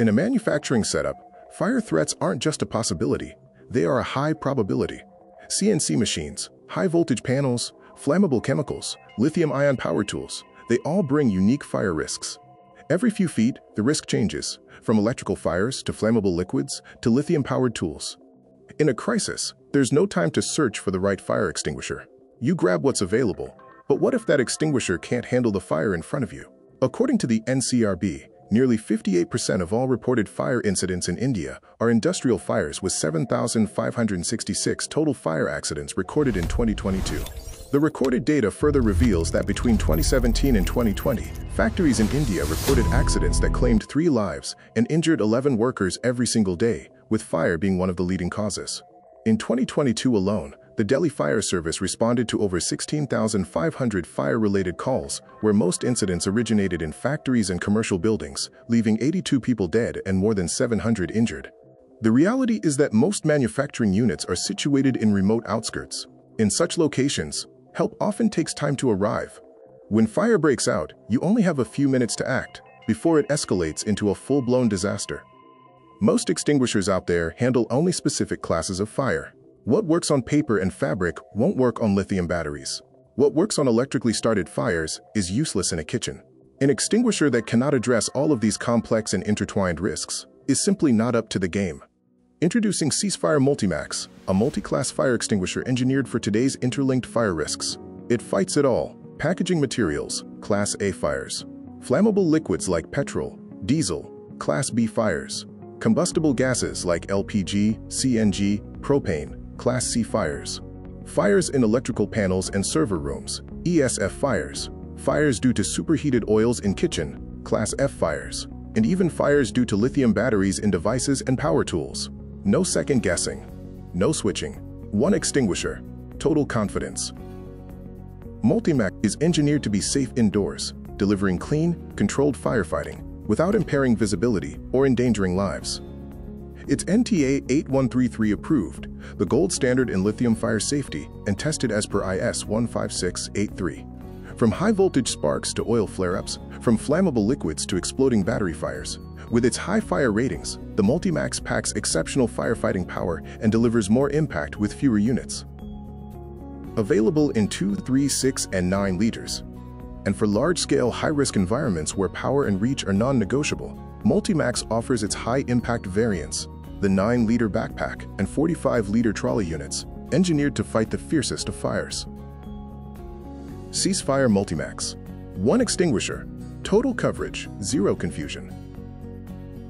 In a manufacturing setup, fire threats aren't just a possibility, they are a high probability. CNC machines, high-voltage panels, flammable chemicals, lithium-ion power tools, they all bring unique fire risks. Every few feet, the risk changes, from electrical fires to flammable liquids to lithium-powered tools. In a crisis, there's no time to search for the right fire extinguisher. You grab what's available, but what if that extinguisher can't handle the fire in front of you? According to the NCRB, nearly 58% of all reported fire incidents in India are industrial fires with 7,566 total fire accidents recorded in 2022. The recorded data further reveals that between 2017 and 2020, factories in India reported accidents that claimed three lives and injured 11 workers every single day, with fire being one of the leading causes. In 2022 alone, the Delhi Fire Service responded to over 16,500 fire-related calls, where most incidents originated in factories and commercial buildings, leaving 82 people dead and more than 700 injured. The reality is that most manufacturing units are situated in remote outskirts. In such locations, help often takes time to arrive. When fire breaks out, you only have a few minutes to act before it escalates into a full-blown disaster. Most extinguishers out there handle only specific classes of fire. What works on paper and fabric won't work on lithium batteries. What works on electrically started fires is useless in a kitchen. An extinguisher that cannot address all of these complex and intertwined risks is simply not up to the game. Introducing Ceasefire Multimax, a multi-class fire extinguisher engineered for today's interlinked fire risks. It fights it all. Packaging materials, Class A fires. Flammable liquids like petrol, diesel, Class B fires. Combustible gases like LPG, CNG, propane, Class C fires. Fires in electrical panels and server rooms, ESF fires. Fires due to superheated oils in kitchen, Class F fires. And even fires due to lithium batteries in devices and power tools. No second guessing. No switching. One extinguisher. Total confidence. Multimax is engineered to be safe indoors, delivering clean, controlled firefighting without impairing visibility or endangering lives. It's NTA 8133 approved, the gold standard in lithium fire safety and tested as per IS 15683. From high-voltage sparks to oil flare-ups, from flammable liquids to exploding battery fires, with its high fire ratings, the Multimax packs exceptional firefighting power and delivers more impact with fewer units. Available in 2, 3, 6, and 9 liters. And for large-scale, high-risk environments where power and reach are non-negotiable, Multimax offers its high-impact variants, the 9-liter backpack and 45-liter trolley units, engineered to fight the fiercest of fires. Ceasefire Multimax. One extinguisher, total coverage, zero confusion.